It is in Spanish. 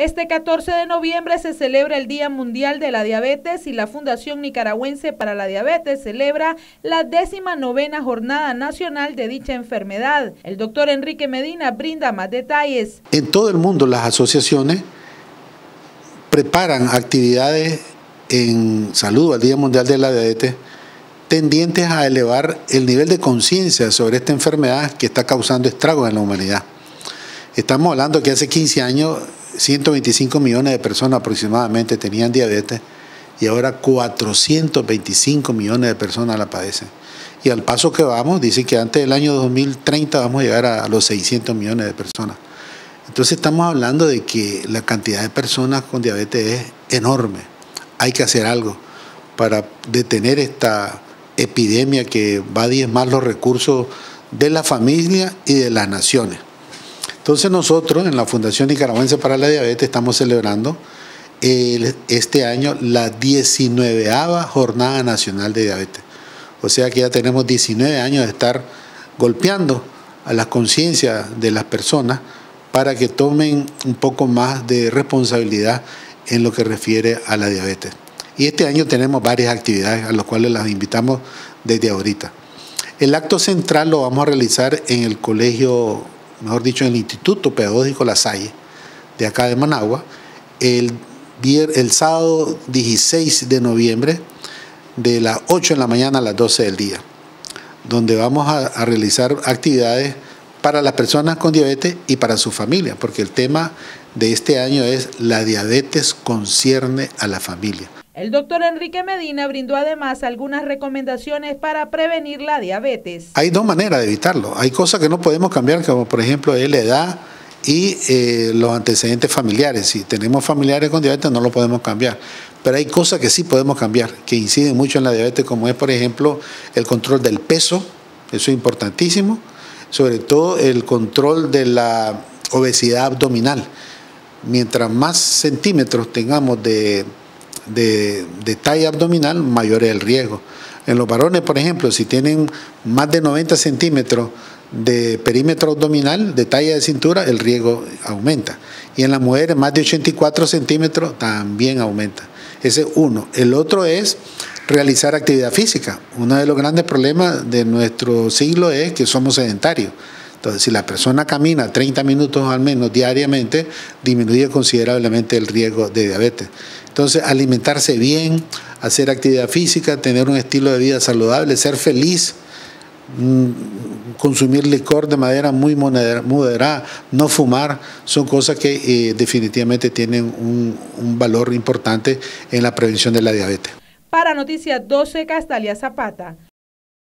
Este 14 de noviembre se celebra el Día Mundial de la Diabetes y la Fundación Nicaragüense para la Diabetes celebra la décima novena Jornada Nacional de dicha enfermedad. El doctor Enrique Medina brinda más detalles. En todo el mundo las asociaciones preparan actividades en salud al Día Mundial de la Diabetes tendientes a elevar el nivel de conciencia sobre esta enfermedad que está causando estragos en la humanidad. Estamos hablando que hace 15 años 125 millones de personas aproximadamente tenían diabetes y ahora 425 millones de personas la padecen. Y al paso que vamos, dicen que antes del año 2030 vamos a llegar a los 600 millones de personas. Entonces estamos hablando de que la cantidad de personas con diabetes es enorme. Hay que hacer algo para detener esta epidemia que va a diezmar los recursos de la familia y de las naciones. Entonces nosotros en la Fundación Nicaragüense para la Diabetes estamos celebrando este año la 19 Jornada Nacional de Diabetes. O sea que ya tenemos 19 años de estar golpeando a las conciencias de las personas para que tomen un poco más de responsabilidad en lo que refiere a la diabetes. Y este año tenemos varias actividades a las cuales las invitamos desde ahorita. El acto central lo vamos a realizar en el colegio, mejor dicho, en el Instituto Pedagógico La Salle, de acá de Managua, el, el sábado 16 de noviembre, de las 8 de la mañana a las 12 del día, donde vamos a realizar actividades para las personas con diabetes y para su familia, porque el tema de este año es la diabetes concierne a la familia. El doctor Enrique Medina brindó además algunas recomendaciones para prevenir la diabetes. Hay dos maneras de evitarlo. Hay cosas que no podemos cambiar, como por ejemplo la edad y eh, los antecedentes familiares. Si tenemos familiares con diabetes no lo podemos cambiar. Pero hay cosas que sí podemos cambiar, que inciden mucho en la diabetes, como es por ejemplo el control del peso, eso es importantísimo sobre todo el control de la obesidad abdominal. Mientras más centímetros tengamos de, de, talla abdominal, mayor es el riesgo. En los varones, por ejemplo, si tienen más de 90 centímetros de perímetro abdominal, de talla de cintura, el riesgo aumenta. Y en las mujeres, más de 84 centímetros, también aumenta. Ese es uno. El otro es realizar actividad física. Uno de los grandes problemas de nuestro siglo es que somos sedentarios. Entonces, si la persona camina 30 minutos al menos diariamente, disminuye considerablemente el riesgo de diabetes. Entonces, alimentarse bien, hacer actividad física, tener un estilo de vida saludable, ser feliz, mm, consumir licor de manera muy moderada, no fumar, son cosas que eh, definitivamente tienen un, un valor importante en la prevención de la diabetes. Para Noticias 12, Castalia Zapata.